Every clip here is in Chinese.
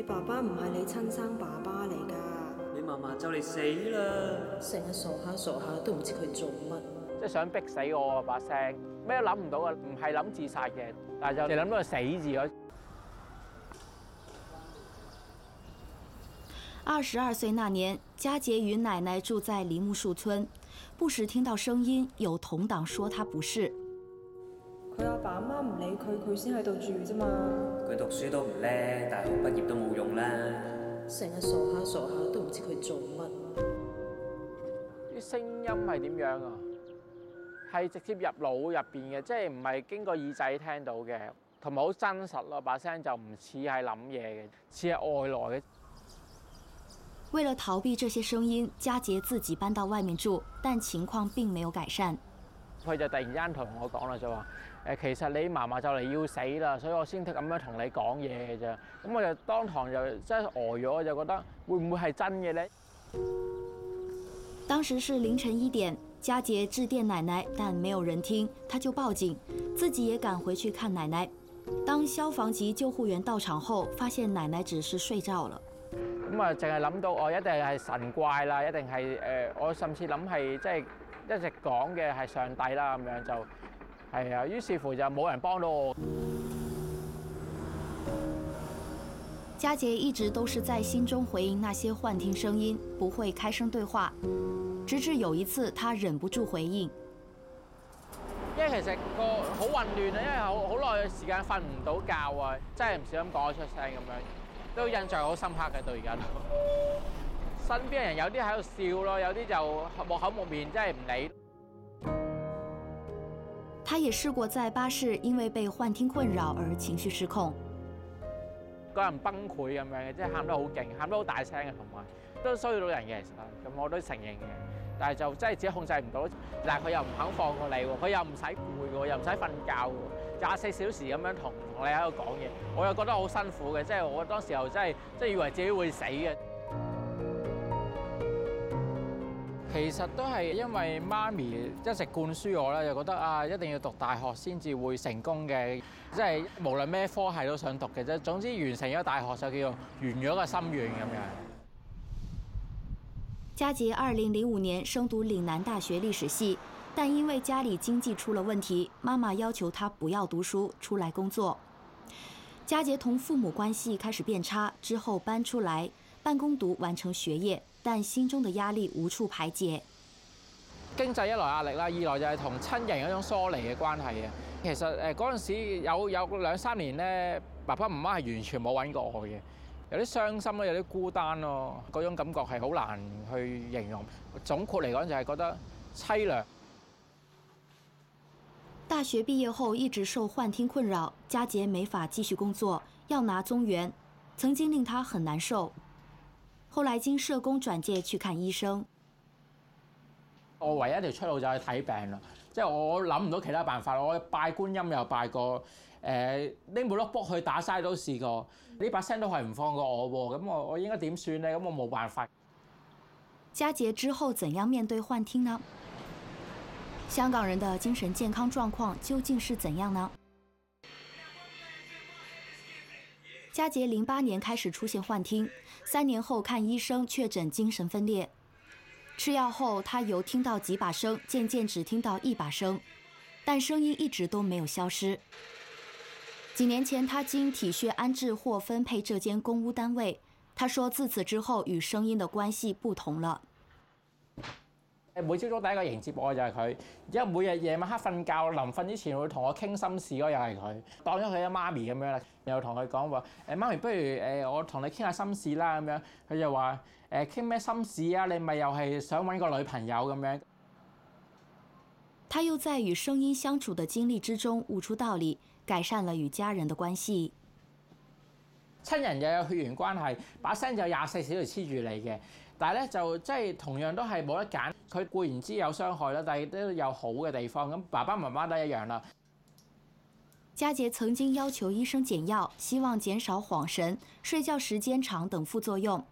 你爸爸唔系你亲生爸爸嚟噶，你嫲嫲就嚟死啦！成日傻下傻下都唔知佢做乜。即係想逼死我啊把聲，咩都諗唔到啊！唔係諗自殺嘅，但係就淨諗到個死字咯。二十二岁那年，佳杰与奶奶住在梨木树村，不时听到声音，有同党说他不是。佢阿爸阿妈唔理佢，佢先喺度住啫嘛。佢讀書都唔叻，大學畢業都冇用啦。成日傻下傻下都唔知佢做乜。啲聲音係點樣啊？係直接入腦入邊嘅，即係唔係經過耳仔聽到嘅，同埋好真實咯。把聲就唔似係諗嘢嘅，似係外來嘅。为了逃避这些声音，佳杰自己搬到外面住，但情况并没有改善。佢就突然之間同我講啦，就話誒其實你嫲嫲就嚟要死啦，所以我先咁樣同你講嘢嘅啫。咁我就當堂就真係呆咗，我就覺得會唔會係真嘅呢？當時是凌晨一點，佳杰致電奶奶，但没有人聽，他就報警，自己也趕回去看奶奶。當消防及救護員到場後，發現奶奶只是睡着了。咁啊，淨係諗到我一定係神怪啦，一定係誒、呃我甚至諗係即係一直講嘅係上帝啦，咁樣就係啊。於是乎就冇人幫到我。佳杰一直都是在心中回应那些幻听声音，不会开声对话。直至有一次，他忍不住回应。因為其實個好混亂啊，因為好好耐時間瞓唔到覺啊，真係唔小心講咗出聲咁樣，都印象好深刻嘅到而家都。身邊嘅人有啲喺度笑咯，有啲就木口木面，真係唔理。他也試過在巴士因為被幻聽困擾而情緒失控。個人崩潰咁樣嘅，即係喊得好勁，喊得好大聲嘅，同埋都騷擾到人嘅，其實咁我都承認嘅。但係就真係自己控制唔到，但係佢又唔肯放過你喎，佢又唔使攰喎，又唔使瞓覺喎，廿四小時咁樣同同你喺度講嘢，我又覺得好辛苦嘅，即係我當時候真係即係以為自己會死嘅。其實都係因為媽咪一直灌輸我啦，就覺得啊一定要讀大學先至會成功嘅，即係無論咩科系都想讀嘅啫。總之完成咗大學就叫做完咗個心願咁樣。佳杰二零零五年升讀嶺南大學歷史系，但因為家裡經濟出了問題，媽媽要求他不要讀書，出來工作。佳杰同父母關係開始變差，之後搬出來半工讀完成學業，但心中的壓力無處排解。經濟一來壓力啦，二來就係同親人嗰種疏離嘅關係啊。其實誒嗰陣時有有兩三年咧，爸爸媽媽係完全冇揾過我嘅，有啲傷心咯，有啲孤單咯，嗰種感覺係好難去形容。總括嚟講就係覺得凄涼。大學畢業後一直受幻聽困擾，佳杰沒法繼續工作，要拿綜援，曾經令他很難受。後來經社工轉介去看醫生。我唯一一條出路就係睇病啦，即係我諗唔到其他辦法。我拜觀音又拜過，誒拎部碌卜去打晒都試過，呢把聲都係唔放過我喎。咁我我應該點算呢？咁我冇辦法。佳杰之後怎樣面對幻聽呢？香港人的精神健康狀況究竟是怎樣呢？佳杰零八年开始出现幻听，三年后看医生确诊精神分裂。吃药后，他由听到几把声，渐渐只听到一把声，但声音一直都没有消失。几年前，他经体恤安置或分配这间公屋单位。他说自此之后与声音的关系不同了。每朝早第一個迎接我就係佢，因為每日夜晚黑瞓覺臨瞓之前會同我傾心事咯，又係佢，當咗佢阿媽咪咁樣啦，又同佢講話誒媽咪，不如誒我同你傾下心事啦咁樣，佢就話誒傾咩心事啊？你咪又係想揾個女朋友咁樣。他又在與聲音相處的經歷之中悟出道理，改善了與家人的關係。親人又有血緣關係，把聲就廿四小時黐住你嘅，但係咧就即係同樣都係冇得揀。佢固然之有傷害啦，但係都有好嘅地方。咁爸爸媽媽都一樣啦。佳杰曾經要求醫生減藥，希望減少恍神、睡覺時間長等副作用，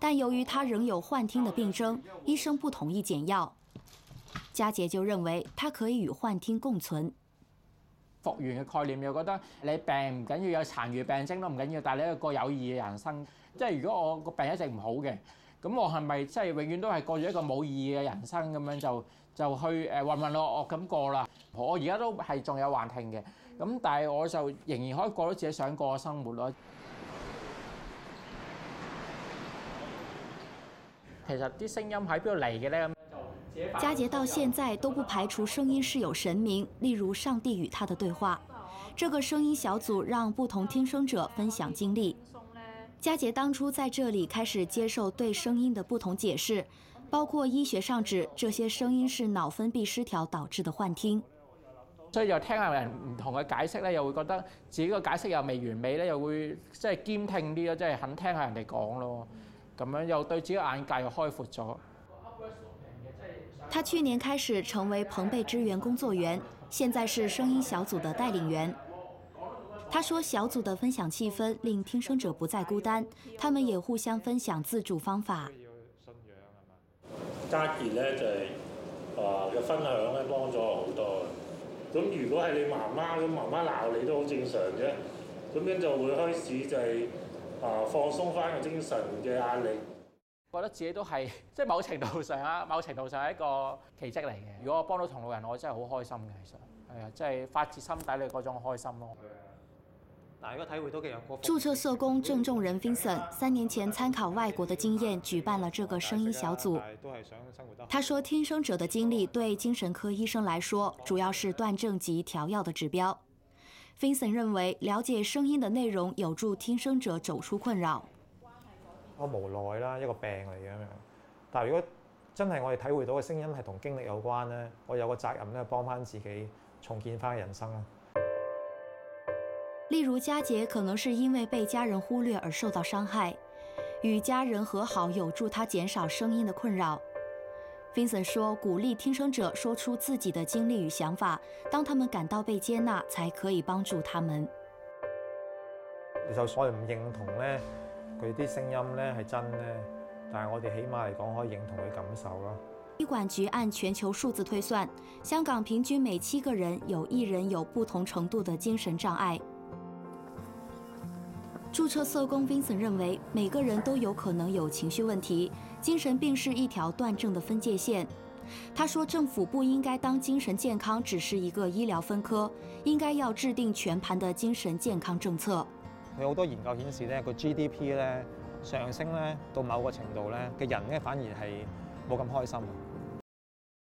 但由於他仍有幻聽的病徵，醫生不同意減藥。佳杰就認為他可以與幻聽共存。復原嘅概念，又覺得你病唔緊要，有殘餘病徵都唔緊要，但係你一個有意義嘅人生。即係如果我個病一直唔好嘅，咁我係咪即係永遠都係過咗一個冇意義嘅人生咁樣就就去誒混混噩噩咁過啦？我而家都係仲有幻聽嘅，咁但係我就仍然可以過到自己想過嘅生活咯。其實啲聲音喺邊度嚟嘅咧？佳杰到現在都不排除聲音是有神明，例如上帝與他的對話。這個聲音小組讓不同聽聲者分享經歷。佳杰当初在这里开始接受对声音的不同解释，包括医学上指这些声音是腦分泌失調導致的幻聽。所以又聽下人唔同嘅解釋咧，又會覺得自己個解釋又未完美咧，又會即係兼聽啲咯，即係肯聽下人哋講咯。咁樣又對自己眼界又開闊咗。他去年開始成為朋輩支援工作員，現在是聲音小組的帶領員。他说，小组的分享气氛令聽聲者不再孤单，他们也互相分享自助方法。家傑咧就係話嘅分享咧幫咗我好多。咁如果係你媽媽咁，媽媽鬧你都好正常啫。咁樣就會開始就係啊放鬆翻個精神嘅壓力。覺得自己都係即係某程度上啊，某程度上係一個奇蹟嚟嘅。如果我幫到同路人，我真係好開心嘅。其實係啊，即係發自心底裏嗰種開心咯。嗱，如果體會到嘅有個註冊社工鄭仲仁 Vincent 三年前參考外國的經驗，舉辦了這個聲音小組。他說，聽聲者的經歷對精神科醫生來說，主要是斷症及調藥的指標。Vincent 認為，了解聲音的內容有助聽聲者走出困擾。我無奈啦，一個病嚟嘅咁樣。但係如果真係我哋體會到嘅聲音係同經歷有關咧，我有個責任咧，幫翻自己重建翻人生啦。例如佳杰可能是因为被家人忽略而受到伤害，与家人和好有助他减少声音的困扰。Vincent 說，鼓励听声者说出自己的经历与想法，当他们感到被接纳，才可以帮助他们。就算我哋唔認同咧。佢啲聲音咧係真咧，但係我哋起碼嚟講可以認同佢感受咯。醫管局按全球數字推算，香港平均每七個人有一人有不同程度的精神障礙。註冊社工 Vincent 認為，每個人都有可能有情緒問題，精神病是一條斷症的分界線。他說，政府不應該當精神健康只是一個醫療分科，應該要制定全盤的精神健康政策。佢好多研究顯示咧，個 GDP 咧上升咧到某個程度咧嘅人咧反而係冇咁開心。